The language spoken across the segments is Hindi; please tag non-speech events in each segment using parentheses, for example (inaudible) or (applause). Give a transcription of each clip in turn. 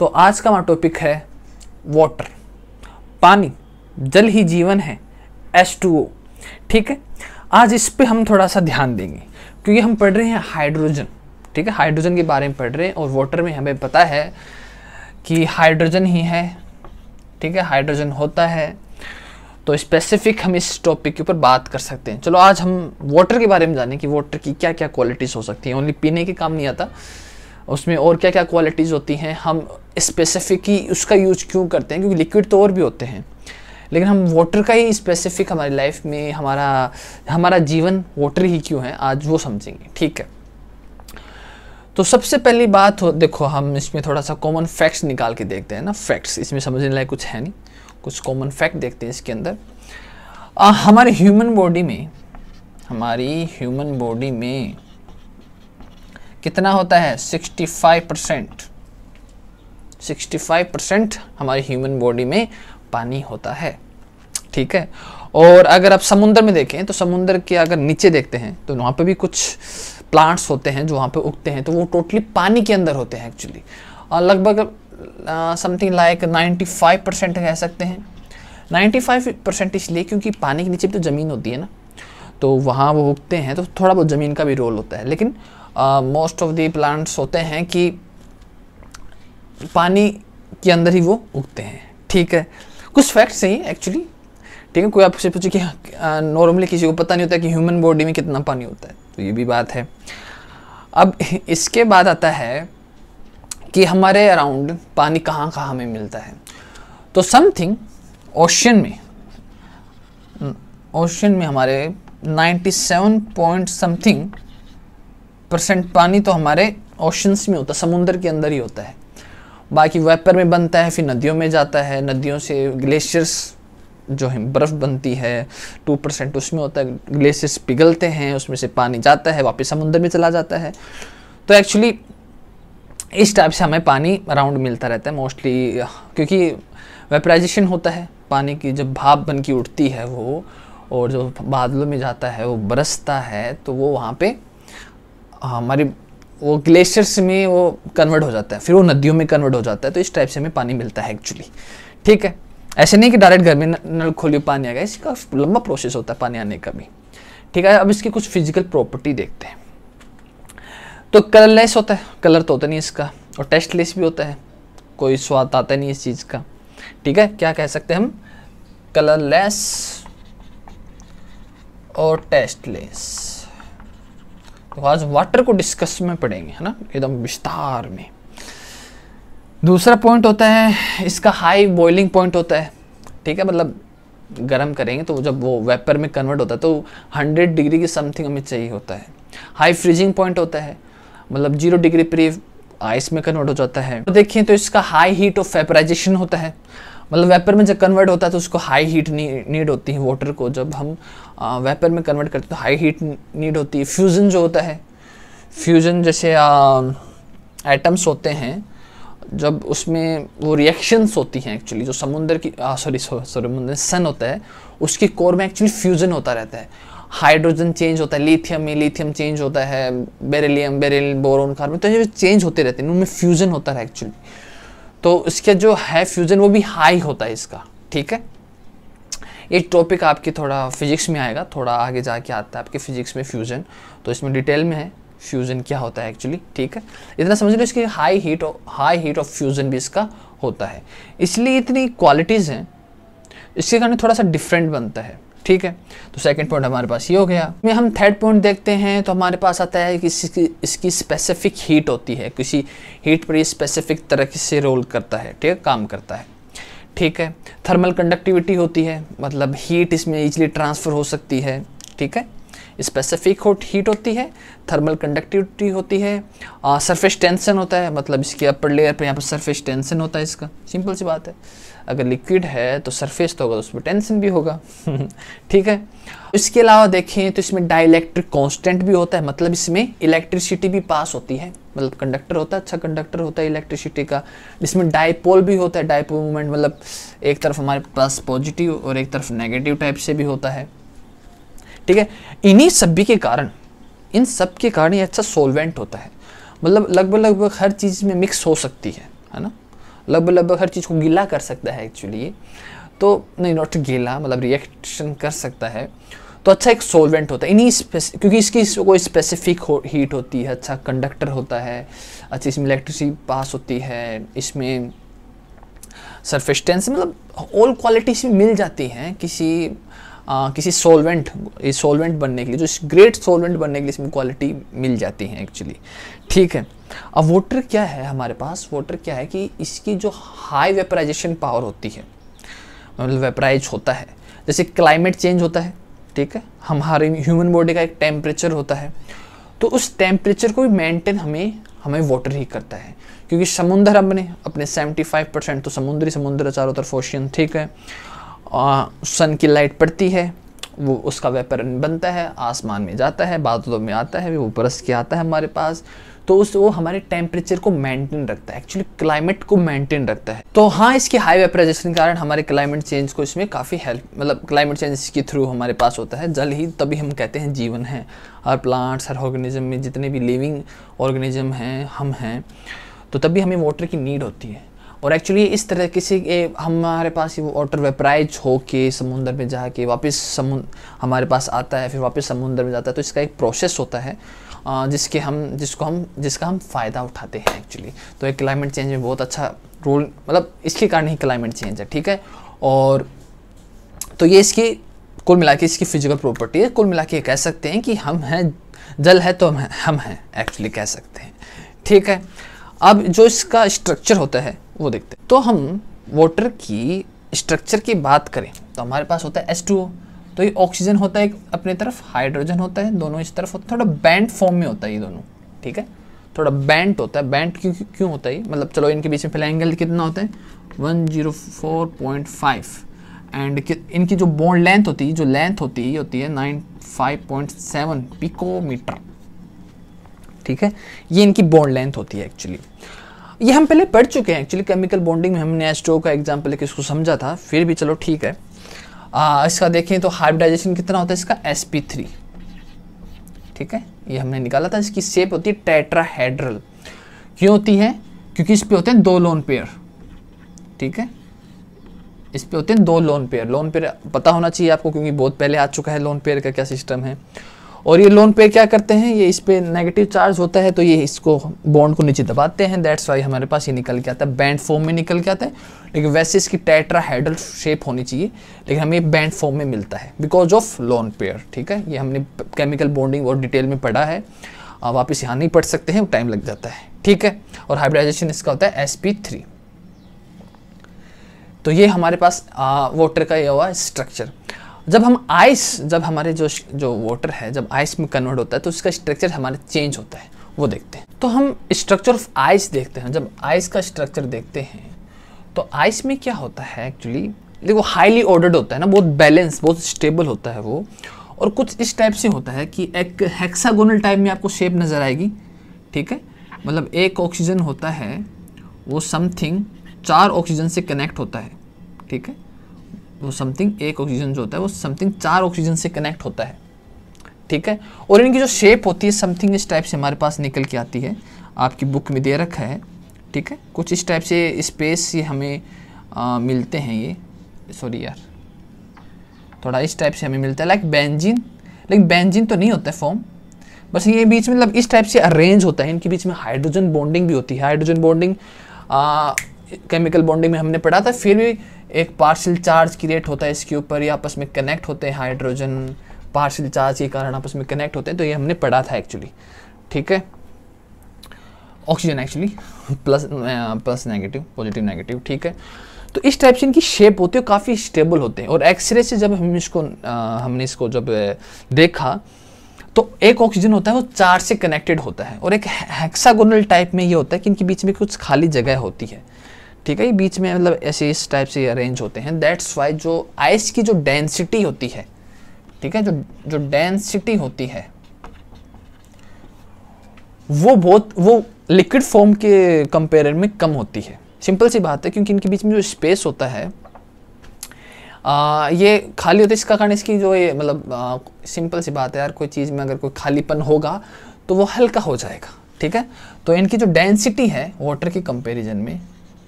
तो आज का हमारा टॉपिक है वाटर पानी, जल ही जीवन है एस टू ओ ठीक है? आज इस पर हम थोड़ा सा ध्यान देंगे, क्योंकि हम पढ़ रहे हैं हाइड्रोजन ठीक है? हाइड्रोजन के बारे में पढ़ रहे हैं और वाटर में हमें पता है कि हाइड्रोजन ही है. ठीक है? हाइड्रोजन होता है. तो स्पेसिफिक हम इस टॉपिक के ऊपर बात कर सकते हैं। चलो, आज हम वाटर के बारे में जाने कि वाटर की क्या क्या क्वालिटीज़ हो सकती हैं। ओनली पीने के काम नहीं आता। उसमें और क्या क्या क्वालिटीज़ होती हैं हम स्पेसिफिक ही उसका यूज़ क्यों करते हैं क्योंकि लिक्विड तो और भी होते हैं। लेकिन हम वाटर का ही स्पेसिफिक हमारी लाइफ में हमारा हमारा जीवन वाटर ही क्यों है आज वो समझेंगे ठीक है। तो सबसे पहली बात हो देखो हम इसमें थोड़ा सा कॉमन फैक्ट्स निकाल के देखते हैं ना फैक्ट्स इसमें समझने लायक कुछ है नहीं। कुछ कॉमन फैक्ट देखते हैं इसके अंदर। आ, हमारे ह्यूमन बॉडी में हमारी ह्यूमन बॉडी में कितना होता है? 65 परसेंट। सिक्सटी परसेंट हमारे ह्यूमन बॉडी में पानी होता है। ठीक है? और अगर आप समुद्र में देखें तो समुद्र के अगर नीचे देखते हैं तो वहाँ पे भी कुछ प्लांट्स होते हैं जो वहाँ पे उगते हैं तो वो टोटली पानी के अंदर होते हैं एक्चुअली और लगभग समथिंग लाइक 95 परसेंट कह सकते हैं। 95 परसेंट इसलिए क्योंकि पानी के नीचे भी तो ज़मीन होती है ना तो वहाँ वो उगते हैं तो थोड़ा बहुत ज़मीन का भी रोल होता है। लेकिन मोस्ट ऑफ़ दी प्लांट्स होते हैं कि पानी के अंदर ही वो उगते हैं। ठीक है? कुछ फैक्ट्स सही एक्चुअली ठीक है? कोई आपसे पूछे कि नॉर्मली किसी को पता नहीं होता कि ह्यूमन बॉडी में कितना पानी होता है तो ये भी बात है। अब इसके बाद आता है कि हमारे अराउंड पानी कहाँ कहाँ हमें मिलता है। तो समथिंग ओशन में ओशन में हमारे 97 पॉइंट समथिंग परसेंट पानी तो हमारे ओशंस में होता है, समुंदर के अंदर ही होता है। बाकी वेपर में बनता है, फिर नदियों में जाता है। नदियों से ग्लेशियर्स जो है, बर्फ़ बनती है टू परसेंट उसमें होता है। ग्लेशियर्स पिघलते हैं, उसमें से पानी जाता है, वापस समुंदर में चला जाता है। तो एक्चुअली इस टाइप से हमें पानी अराउंड मिलता रहता है मोस्टली क्योंकि वेपराइजेशन होता है। पानी की जब भाप बन की उठती है वो, और जो बादलों में जाता है, वो बरसता है तो वो वहाँ पे हमारी वो ग्लेशियर्स में वो कन्वर्ट हो जाता है, फिर वो नदियों में कन्वर्ट हो जाता है तो इस टाइप से हमें पानी मिलता है एक्चुअली ठीक है? ऐसे नहीं कि डायरेक्ट घर में नल खोलिए, पानी आ गया, इसका लंबा प्रोसेस होता है पानी आने का भी। ठीक है? अब इसकी कुछ फ़िज़िकल प्रॉपर्टी देखते हैं। तो कलरलेस होता है कलर तो होता नहीं इसका, और टेस्टलेस भी होता है, कोई स्वाद आता नहीं इस चीज़ का। ठीक है? क्या कह सकते हैं हम? कलरलेस और टेस्टलेस तो आज वाटर को डिस्कस में पढ़ेंगे, है ना? एकदम विस्तार में। दूसरा पॉइंट होता है, इसका हाई बॉइलिंग पॉइंट होता है। ठीक है? मतलब गर्म करेंगे तो जब वो वेपर में कन्वर्ट होता है तो 100 डिग्री की समथिंग हमें चाहिए होता है। हाई फ्रीजिंग पॉइंट होता है। मतलब ज़ीरो डिग्री पर आइस में कन्वर्ट हो जाता है। तो देखिए तो इसका हाई हीट ऑफ़ वेपराइजेशन होता है। मतलब वेपर में जब कन्वर्ट होता है तो उसको हाई हीट नीड होती है वाटर को। जब हम वेपर में कन्वर्ट करते हैं तो हाई हीट नीड होती है। फ्यूज़न जो होता है फ्यूज़न जैसे एटम्स होते हैं, जब उसमें वो रिएक्शंस होती हैं एक्चुअली जो समुंदर की सॉरी सॉरी सन होता है, उसके कोर में एक्चुअली फ्यूज़न होता रहता है। हाइड्रोजन चेंज होता है लिथियम में लिथियम चेंज होता है बेरिलियम बेरिल बोरोन कार्बन तो ये चेंज होते रहते हैं, उनमें फ्यूज़न होता है एक्चुअली तो इसका जो है फ्यूज़न वो भी हाई होता है इसका, ठीक है? ये टॉपिक आपके थोड़ा फिजिक्स में आएगा, थोड़ा आगे जाके आता है आपके फिजिक्स में फ्यूज़न तो इसमें डिटेल में है फ्यूज़न क्या होता है एक्चुअली ठीक है? इतना समझ लो इसकी high heat high heat of fusion भी इसका होता है। इसलिए इतनी क्वालिटीज़ हैं, इसके कारण थोड़ा सा डिफरेंट बनता है। ठीक है? तो सेकंड पॉइंट हमारे पास ये हो गया। में हम थर्ड पॉइंट देखते हैं तो हमारे पास आता है कि इसकी स्पेसिफिक हीट होती है। किसी हीट पर ये स्पेसिफिक तरह से रोल करता है, ठीक है? काम करता है। ठीक है? थर्मल कंडक्टिविटी होती है मतलब हीट इसमें ईजिली ट्रांसफ़र हो सकती है, ठीक है? स्पेसिफिक हीट होती है थर्मल कंडक्टिविटी होती है सरफेस टेंशन होता है मतलब इसके अपर लेयर पर यहाँ पर सरफेस टेंशन होता है इसका। सिंपल सी बात है। अगर लिक्विड है तो सरफेस तो होगा तो उसमें टेंशन भी होगा। (laughs) ठीक है? इसके अलावा देखें तो इसमें डाइलेक्ट्रिक कांस्टेंट भी होता है मतलब इसमें इलेक्ट्रिसिटी भी पास होती है। मतलब कंडक्टर होता है अच्छा कंडक्टर होता है इलेक्ट्रिसिटी का। इसमें डाइपोल भी होता है डाइपोल मूवमेंट मतलब एक तरफ़ हमारे पास पॉजिटिव और एक तरफ़ नेगेटिव टाइप से भी होता है। ठीक है? इन्हीं सभी के कारण इन सब के कारण ये अच्छा सोलवेंट होता है। मतलब लगभग लगभग हर चीज़ में मिक्स हो सकती है है ना? लगभग लगभग हर चीज़ को गीला कर सकता है एक्चुअली तो नहीं नॉट गीला मतलब रिएक्शन कर सकता है। तो अच्छा एक सोलवेंट होता है। इन्हीं क्योंकि इसकी कोई स्पेसिफिक हो, हीट होती है अच्छा कंडक्टर होता है अच्छी इसमें इलेक्ट्रिसिटी पास होती है इसमें सरफेस टेंस मतलब ऑल क्वालिटीज मिल जाती हैं किसी आ, किसी सोलवेंट सोलवेंट बनने के लिए जो ग्रेट सोलवेंट बनने के लिए इसमें क्वालिटी मिल जाती है एक्चुअली ठीक है? अब वाटर क्या है हमारे पास? वाटर क्या है कि इसकी जो हाई वेपराइजेशन पावर होती है मतलब वेपराइज होता है जैसे क्लाइमेट चेंज होता है ठीक है? हमारे ह्यूमन बॉडी का एक टेम्परेचर होता है तो उस टेम्परेचर को भी मेंटेन हमें हमें वाटर ही करता है क्योंकि समुंदर हमने अपने 75 परसेंट तो समुद्री समुद्र चारों तरफ़ ओशियन ठीक है? सन की लाइट पड़ती है, वो उसका वेपर बनता है, आसमान में जाता है, बादलों में आता है, वो बरस के आता है हमारे पास। तो उस, वो हमारे टेम्परेचर को मेंटेन रखता है एक्चुअली क्लाइमेट को मेंटेन रखता है। तो हाँ इसके हाई वेपराइजेशन के कारण हमारे क्लाइमेट चेंज को इसमें काफ़ी हेल्प मतलब क्लाइमेट चेंज के थ्रू हमारे पास होता है। जल ही तभी हम कहते हैं जीवन है। हर प्लांट्स हर ऑर्गेनिज्म में जितने भी लिविंग ऑर्गेनिज्म हैं, हम हैं तो तभी हमें वाटर की नीड होती है। और एक्चुअली इस तरह किसी हमारे पास ये वाटर वेपराइज हो के समुंदर में जाके वापस समुद्र हमारे पास आता है, फिर वापस समुंदर में जाता है तो इसका एक प्रोसेस होता है जिसके हम, जिसको हम, जिसका हम फ़ायदा उठाते हैं एक्चुअली तो एक क्लाइमेट चेंज में बहुत अच्छा रोल मतलब इसके कारण ही क्लाइमेट चेंज है, ठीक है? और तो ये इसकी, कुल मिला के इसकी फ़िज़िकल प्रॉपर्टी है। कुल मिला के कह सकते हैं कि हम हैं, जल है तो हम हैं एक्चुअली कह सकते हैं, ठीक है? अब जो इसका स्ट्रक्चर होता है वो देखते हैं। तो हम वाटर की स्ट्रक्चर की बात करें तो हमारे पास होता है एस तो ये ऑक्सीजन होता है एक अपने तरफ़ हाइड्रोजन होता है दोनों इस तरफ़ होता है, थोड़ा बैंड फॉर्म में होता है ये दोनों, ठीक है? थोड़ा बैंड होता है बैंड क्यों क्यों होता है मतलब चलो इनके बीच में पहले एंगल कितना होता है? One zero four point five and इनकी जो बॉन्ड लेंथ होती है, जो लेंथ होती है होती है nine five point seven picometer ठीक है? ये इनकी बॉन्ड लेंथ होती है एक्चुअली ये हम पहले पढ़ चुके हैं एक्चुअली केमिकल बॉन्डिंग में हमने एस्ट्रो का एग्ज़ाम्पल लेके इसको समझा था फिर भी चलो ठीक है। आ, इसका देखें तो हाइब्रिडाइजेशन कितना होता है इसका? एस ठीक है? ये हमने निकाला था इसकी शेप होती है टेट्राहेड्रल क्यों होती है? क्योंकि इस पे होते हैं दो लोन पेयर ठीक है? इस पे होते हैं दो लोन पेयर लोन पेयर पता होना चाहिए आपको क्योंकि बहुत पहले आ चुका है लोन पेयर का क्या सिस्टम है। और ये लोन पे क्या करते हैं? ये इस पर नेगेटिव चार्ज होता है तो ये इसको बॉन्ड को नीचे दबाते हैं। दैट्स वाई हमारे पास ये निकल के आता है। बैंड फॉर्म में निकल के आता है। लेकिन वैसे इसकी टेट्राहेड्रल शेप होनी चाहिए, लेकिन हमें बैंड फॉर्म में मिलता है बिकॉज़ ऑफ़ लोन पेयर ठीक है? ये हमने केमिकल बॉन्डिंग और डिटेल में पढ़ा है। वापस यहाँ नहीं पढ़ सकते हैं टाइम लग जाता है, ठीक है? और हाइब्रिडाइजेशन इसका होता है एस तो ये हमारे पास वाटर का ये हुआ स्ट्रक्चर जब हम आइस जब हमारे जो जो वाटर है, जब आइस में कन्वर्ट होता है तो उसका स्ट्रक्चर हमारे चेंज होता है, वो देखते हैं। तो हम स्ट्रक्चर ऑफ़ आइस देखते हैं। जब आइस का स्ट्रक्चर देखते हैं तो आइस में क्या होता है एक्चुअली देखो हाईली ऑर्डर्ड होता है ना, बहुत बैलेंस बहुत स्टेबल होता है वो। और कुछ इस टाइप से होता है कि एक हेक्सागोनल टाइप में आपको शेप नज़र आएगी, ठीक है? मतलब एक ऑक्सीजन होता है, वो समथिंग चार ऑक्सीजन से कनेक्ट होता है, ठीक है? वो समथिंग एक ऑक्सीजन जो होता है वो समथिंग चार ऑक्सीजन से कनेक्ट होता है। ठीक है? और इनकी जो शेप होती है समथिंग इस टाइप से हमारे पास निकल के आती है। आपकी बुक में दे रखा है। ठीक है? कुछ इस टाइप से स्पेस से हमें आ, मिलते हैं ये। सॉरी यार। थोड़ा इस टाइप से हमें मिलता है। लाइक बेंजिन लेकिन बेंजिन तो नहीं होता है फॉर्म बस ये बीच में मतलब इस टाइप से अरेंज होता है। इनके बीच में हाइड्रोजन बॉन्डिंग भी होती है। हाइड्रोजन बॉन्डिंग केमिकल बॉन्डिंग में हमने पढ़ा था। फिर भी एक पार्शियल चार्ज क्रिएट होता है इसके ऊपर ये आपस में कनेक्ट होते हैं हाइड्रोजन पार्शियल चार्ज के कारण आपस में कनेक्ट होते हैं तो ये हमने पढ़ा था एक्चुअली ठीक है? Oxygen actually plus plus negative positive negative ठीक है? तो इस टाइप से इनकी शेप होती है काफ़ी स्टेबल होते हैं। और एक्सरे से जब हम इसको आ, हमने इसको जब देखा तो एक ऑक्सीजन होता है वो चार से कनेक्टेड होता है। और एक हेक्सागोनल टाइप में ये होता है कि इनके बीच में कुछ खाली जगह होती है। ठीक है ये बीच में मतलब ऐसे इस टाइप से अरेंज होते हैं। दैट्स वाई जो आइस की जो डेंसिटी होती है ठीक है जो जो डेंसिटी होती है वो बहुत वो लिक्विड फॉर्म के कंपेयर में कम होती है। सिंपल सी बात है क्योंकि इनके बीच में जो स्पेस होता है आ, ये खाली होता है इसका कारण इसकी जो ये मतलब सिंपल सी बात है यार कोई चीज़ में अगर कोई खालीपन होगा तो वो हल्का हो जाएगा ठीक है? तो इनकी जो डेंसिटी है वाटर के कंपैरिजन में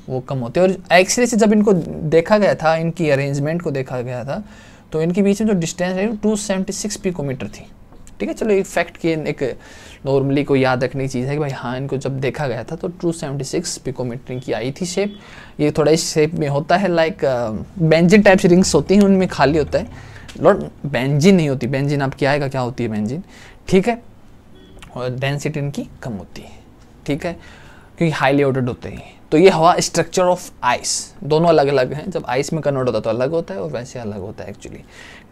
वो कम होते हैं। और एक्सरे से जब इनको देखा गया था, इनकी अरेंजमेंट को देखा गया था तो इनके बीच में जो डिस्टेंस है वो टू सेवेंटी सिक्स पिकोमीटर थी। ठीक है, चलो एक फैक्ट की एक नॉर्मली को याद रखने की चीज़ है कि भाई हाँ इनको जब देखा गया था तो टू सेवेंटी सिक्स पिकोमीटर की आई थी शेप ये थोड़ा इस शेप में होता है लाइक बेंजिन टाइप से रिंग्स होती हैं, उनमें खाली होता है। लॉट बेंजिन नहीं होती। बेंजिन आप क्या आएगा, क्या होती है बेंजिन ठीक है? और डेंसिटी इनकी कम होती है। ठीक है? क्योंकि हाईली ऑर्डर्ड होते हैं तो ये हवा स्ट्रक्चर ऑफ़ आइस दोनों अलग अलग हैं। जब आइस में कन्वर्ट होता है तो अलग होता है और वैसे अलग होता है एक्चुअली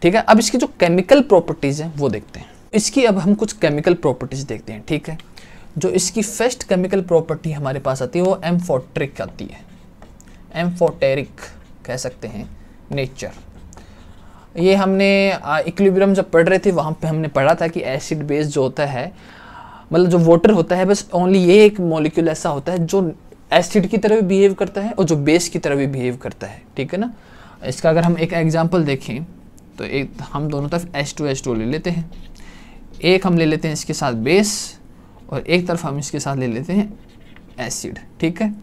ठीक है? अब इसकी जो केमिकल प्रॉपर्टीज़ हैं, वो देखते हैं। इसकी अब हम कुछ केमिकल प्रॉपर्टीज़ देखते हैं, ठीक है? जो इसकी फ़र्स्ट केमिकल प्रॉपर्टी हमारे पास आती है, वो एम्फोट्रिक आती है। एम्फोटेरिक कह सकते हैं नेचर ये हमने इक्विलिब्रियम जब पढ़ रहे थे, वहाँ पे हमने पढ़ा था कि एसिड बेस जो होता है मतलब जो वाटर होता है, बस ओनली ये एक मॉलिक्यूल ऐसा होता है जो एसिड की तरह भी बिहेव करता है और जो बेस की तरह भी बिहेव करता है, ठीक है ना? इसका अगर हम एक एग्जांपल देखें तो एक, हम दोनों तरफ़ एच टू एच टू ले लेते हैं। एक हम ले लेते हैं इसके साथ बेस और एक तरफ़ हम इसके साथ ले लेते हैं एसिड ठीक है?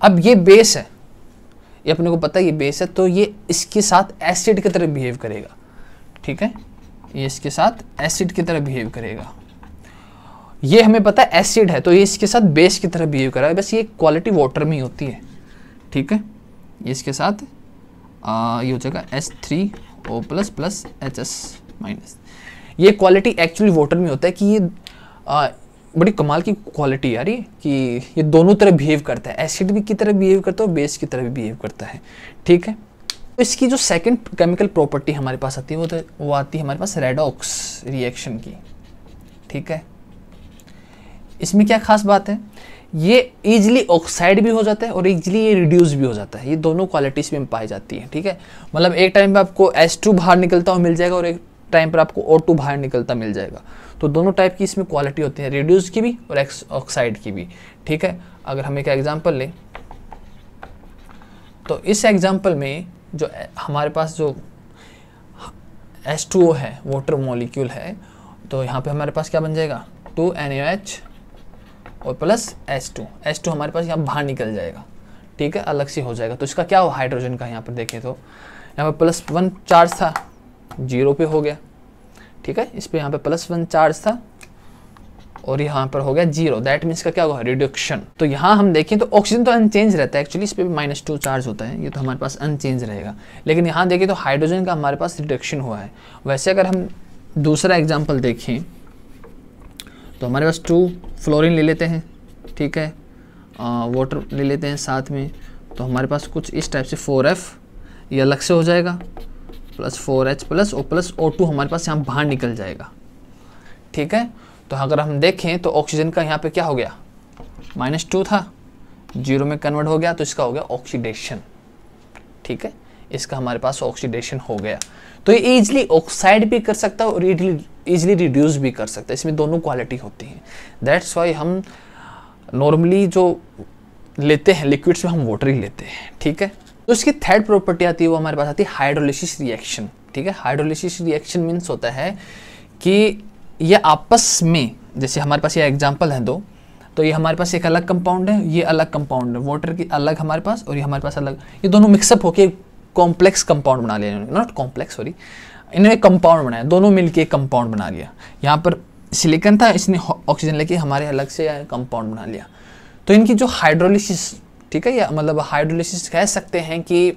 अब ये बेस है। ये अपने को पता है, ये बेस है तो ये इसके साथ एसिड की तरह बिहेव करेगा, ठीक है? ये इसके साथ एसिड की तरह बिहेव करेगा। ये हमें पता है एसिड है तो ये इसके साथ बेस की तरह बिहेव कर रहा है। बस ये क्वालिटी वाटर में ही होती है। ठीक है? ये इसके साथ आ, ये हो जाएगा S three O plus plus H S minus ये क्वालिटी एक्चुअली वाटर में होता है कि ये आ, बड़ी कमाल की क्वालिटी यार ये कि ये दोनों तरह बिहेव करता है। एसिड भी की तरह बिहेव करता है और बेस की तरह भी बिहेव करता है। ठीक है? तो इसकी जो सेकंड केमिकल प्रॉपर्टी हमारे पास आती है वो तो वो आती है हमारे पास रेडॉक्स रिएक्शन की। ठीक है? इसमें क्या खास बात है? ये ईजिली ऑक्साइड भी हो जाता है और ईजिली ये रिड्यूस भी हो जाता है। ये दोनों क्वालिटीज में पाई जाती है, ठीक है? मतलब एक टाइम पे आपको एस टू बाहर निकलता हुआ मिल जाएगा और एक टाइम पर आपको ओ टू बाहर निकलता मिल जाएगा। तो दोनों टाइप की इसमें क्वालिटी होती है रिड्यूस की भी और ऑक्साइड की भी, ठीक है? अगर हम एक एग्ज़ाम्पल लें तो इस एग्ज़ाम्पल में जो हमारे पास जो एस है वाटर मोलिक्यूल है तो यहाँ पे हमारे पास क्या बन जाएगा? टू एन एच और plus S two S two हमारे पास यहाँ बाहर निकल जाएगा। ठीक है? अलग से हो जाएगा। तो इसका क्या हो हाइड्रोजन का यहाँ पर देखें तो। यहाँ पर प्लस वन चार्ज था। ज़ीरो पे हो गया। ठीक है? इस पर यहाँ पे प्लस वन चार्ज था। और यहाँ पर हो गया ज़ीरो दैट मीन्स का क्या हुआ? रिडक्शन तो यहाँ हम देखें तो ऑक्सीजन तो अनचेंज रहता है। एक्चुअली इस पर भी माइनस टू चार्ज होता है। ये तो हमारे पास अनचेंज रहेगा। लेकिन यहाँ देखें तो हाइड्रोजन का हमारे पास रिडक्शन हुआ है। वैसे अगर हम दूसरा एग्ज़ाम्पल देखें तो हमारे पास टू फ्लोरिन ले लेते हैं, ठीक है? वाटर ले लेते हैं साथ में। तो हमारे पास कुछ इस टाइप से फोर एफ़ ये अलग से हो जाएगा plus four H plus O plus O two हमारे पास यहाँ बाहर निकल जाएगा, ठीक है? तो अगर हम देखें तो ऑक्सीजन का यहाँ पे क्या हो गया? माइनस टू था ज़ीरो में कन्वर्ट हो गया तो इसका हो गया ऑक्सीडेशन ठीक है? इसका हमारे पास ऑक्सीडेशन हो गया। तो ये इजिली ऑक्साइड भी कर सकता है और इजिली रिड्यूस भी कर सकते हैं। इसमें दोनों क्वालिटी होती हैं। दैट्स वाई हम नॉर्मली जो लेते हैं लिक्विड्स में, हम वाटर ही लेते हैं। ठीक है? तो इसकी थर्ड प्रॉपर्टी आती है, वो हमारे पास आती है हाइड्रोलिसिस रिएक्शन ठीक है? हाइड्रोलिसिस रिएक्शन मीन्स होता है कि ये आपस में, जैसे हमारे पास ये एग्ज़ाम्पल हैं दो तो ये हमारे पास एक अलग कंपाउंड है, ये अलग कंपाउंड है। वाटर की अलग हमारे पास और ये हमारे पास अलग। ये दोनों मिक्सअप होके कॉम्प्लेक्स कंपाउंड बना लिया नॉट कॉम्प्लेक्स सॉरी इन्होंने कंपाउंड बनाया, दोनों मिलके एक कंपाउंड बना लिया। यहाँ पर सिलिकन था, इसने ऑक्सीजन लेके हमारे अलग से कंपाउंड बना लिया। तो इनकी जो हाइड्रोलिसिस ठीक है, या मतलब हाइड्रोलिसिस कह सकते हैं कि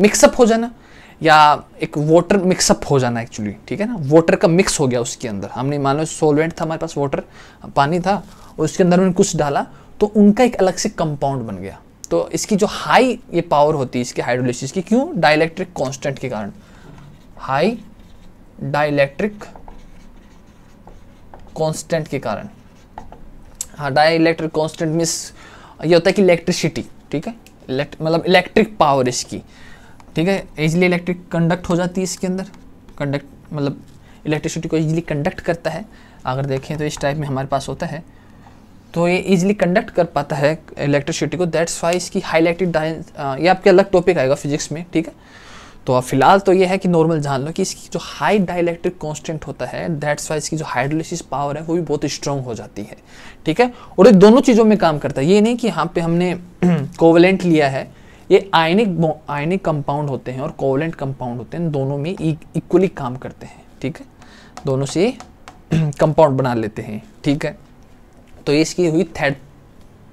मिक्सअप हो जाना, या एक वाटर मिक्सअप हो जाना एक्चुअली ठीक है ना? वाटर का मिक्स हो गया उसके अंदर। हमने मान लो सोलवेंट था, हमारे पास वाटर पानी था, और उसके अंदर उन्होंने कुछ डाला तो उनका एक अलग से कंपाउंड बन गया। तो इसकी जो हाई ये पावर होती है, इसके हाइड्रोलिसिस की, क्यों? डाइलेक्ट्रिक कांस्टेंट के कारण। हाई डाइलेक्ट्रिक कांस्टेंट के कारण। हाँ डाइलेक्ट्रिक कांस्टेंट मीन्स ये होता है कि इलेक्ट्रिसिटी, ठीक है? मतलब इलेक्ट्रिक पावर इसकी, ठीक है? इजिली इलेक्ट्रिक कंडक्ट हो जाती है इसके अंदर। कंडक्ट मतलब इलेक्ट्रिसिटी को इजिली कंडक्ट करता है। अगर देखें तो इस टाइप में हमारे पास होता है। तो ये इजीली कंडक्ट कर पाता है इलेक्ट्रिसिटी को। दैट्स वाई इसकी हाईलाइटेड ये आपके अलग टॉपिक आएगा फिजिक्स में, ठीक है? तो अब फ़िलहाल तो ये है कि नॉर्मल जान लो कि इसकी जो हाई डाइलेक्ट्रिक कांस्टेंट होता है दैट्स वाई इसकी जो हाइड्रोलिसिस पावर है, वो भी बहुत स्ट्रॉन्ग हो जाती है। ठीक है? और ये दोनों चीज़ों में काम करता है। ये नहीं कि यहाँ पे हमने (clears throat) कोवलेंट लिया है। ये आयनिक आयनिक कंपाउंड होते हैं और कोवलेंट कंपाउंड होते हैं। दोनों में इक्वली काम करते हैं। ठीक है? दोनों से (clears throat) कंपाउंड बना लेते हैं। ठीक है? तो ये इसकी हुई थर्ड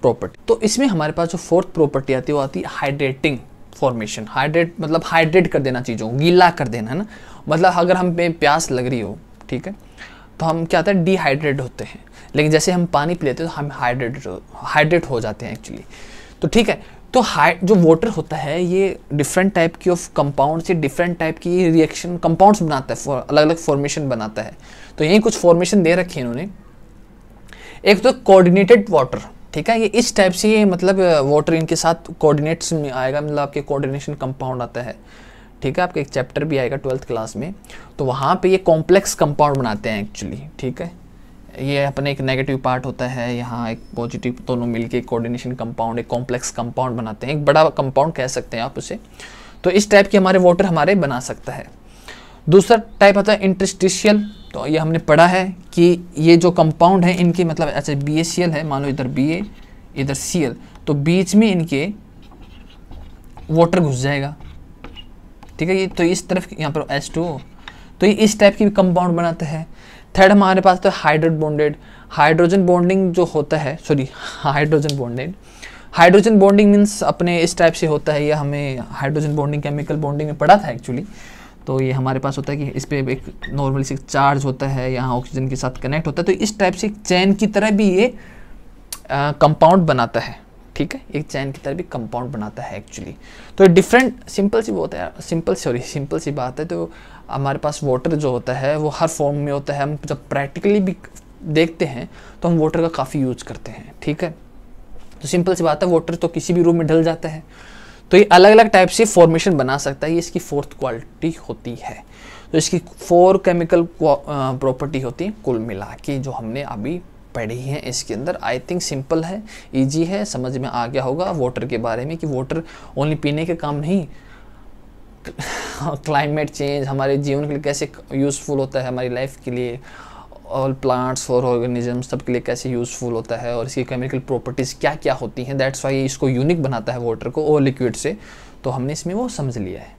प्रॉपर्टी तो इसमें हमारे पास जो फोर्थ प्रॉपर्टी आती है, वो आती है हाइड्रेटिंग फॉर्मेशन हाइड्रेट मतलब हाइड्रेट कर देना चीज़ों को, गीला कर देना, है ना? मतलब अगर हम पे प्यास लग रही हो, ठीक है? तो हम क्या होता है डिहाइड्रेट होते हैं। लेकिन जैसे हम पानी पी लेते हैं तो हम हाइड्रेट हाइड्रेट हो जाते हैं एक्चुअली तो ठीक है तो हाई जो वाटर होता है, ये डिफरेंट टाइप की ऑफ़ कंपाउंड से डिफरेंट टाइप की रिएक्शन कंपाउंड्स बनाता है अलग अलग फॉर्मेशन बनाता है। तो यही कुछ फॉर्मेशन दे रखे हैं इन्होंने। एक तो कोऑर्डिनेटेड वाटर ठीक है, ये इस टाइप से ये मतलब वाटर इनके साथ कोऑर्डिनेट्स में आएगा मतलब आपके कोऑर्डिनेशन कंपाउंड आता है। ठीक है, आपका एक चैप्टर भी आएगा ट्वेल्थ क्लास में। तो वहाँ पे ये कॉम्प्लेक्स कंपाउंड बनाते हैं एक्चुअली ठीक है। ये अपने एक नेगेटिव पार्ट होता है, यहाँ एक पॉजिटिव दोनों मिलके कोऑर्डिनेशन कंपाउंड एक कॉम्प्लेक्स कंपाउंड बनाते हैं, एक बड़ा कंपाउंड कह सकते हैं आप उसे। तो इस टाइप के हमारे वाटर हमारे बना सकता है। दूसरा टाइप आता है इंटरस्टिशियल तो ये हमने पढ़ा है कि ये जो कंपाउंड है, इनके मतलब अच्छा बी ए सी एल है, मान लो इधर बी ए इधर सी एल तो बीच में इनके वाटर घुस जाएगा। ठीक है, ये तो इस तरफ़ यहाँ पर एस टू तो ये इस टाइप की कंपाउंड बनाते हैं। थर्ड हमारे पास तो हाइड्रोजन बॉन्डेड हाइड्रोजन बॉन्डिंग जो होता है sorry hydrogen bonded hydrogen bonding means अपने इस टाइप से होता है, या हमें हाइड्रोजन बॉन्डिंग केमिकल बॉन्डिंग में पढ़ा था एक्चुअली तो ये हमारे पास होता है कि इस पर एक नॉर्मली से चार्ज होता है, यहाँ ऑक्सीजन के साथ कनेक्ट होता है तो इस टाइप से चैन की तरह भी ये कंपाउंड बनाता है, ठीक है? एक चैन की तरह भी कंपाउंड बनाता है एक्चुअली तो डिफरेंट सिंपल सी होता है सिंपल सॉरी सिंपल सी बात है तो हमारे पास वाटर जो होता है, वो हर फॉर्म में होता है, हम जब प्रैक्टिकली भी देखते हैं तो हम वाटर का काफ़ी यूज़ करते हैं, ठीक है? तो सिंपल सी बात है वाटर तो किसी भी रूम में ढल जाता है। तो ये अलग अलग टाइप से फॉर्मेशन बना सकता है, ये इसकी फोर्थ क्वालिटी होती है। तो इसकी फोर केमिकल प्रॉपर्टी होती है कुल मिला के, जो हमने अभी पढ़ी है इसके अंदर। आई थिंक सिंपल है इजी है, समझ में आ गया होगा वाटर के बारे में कि वाटर ओनली पीने के काम नहीं (laughs) क्लाइमेट चेंज हमारे जीवन के लिए कैसे यूज़फुल होता है हमारी लाइफ के लिए। ऑल प्लांट्स और ऑर्गेनिज्म सब के लिए कैसे यूज़फुल होता है और इसकी केमिकल प्रॉपर्टीज़ क्या क्या होती हैं दैट्स वाई इसको यूनिक बनाता है वाटर को, और लिक्विड से। तो हमने इसमें वो समझ लिया है।